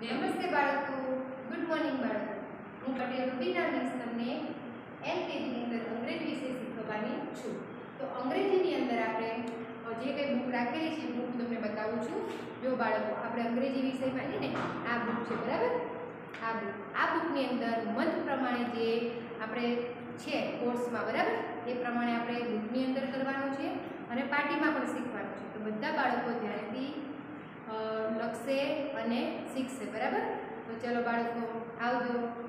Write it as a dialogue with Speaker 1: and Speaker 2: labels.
Speaker 1: નમસ્તે બાળકો. Good morning બાળકો. હું પટેલ રૂબીના મિસ તમને એલકેજીની અંદર અંગ્રેજી વિશે શીખવવાની છું. તો અંગ્રેજીની અંદર આપણે જે કંઈ બુક રાખેલી છે બુક તમને બતાવું છું. જો બાળકો, આપણે અંગ્રેજી વિષય માનીને આ બુક છે, બરાબર? આ બુક આ બુકની અંદર મત પ્રમાણે જે આપણે છે કોર્સમાં બરાબર? એ પ્રમાણે આપણે બુકની અંદર કરવાનું છે અને પાર્ટીમાં પણ શીખવાનું લખશે અને શીખશે બરાબર? તો ચલો બાળકો આવજો.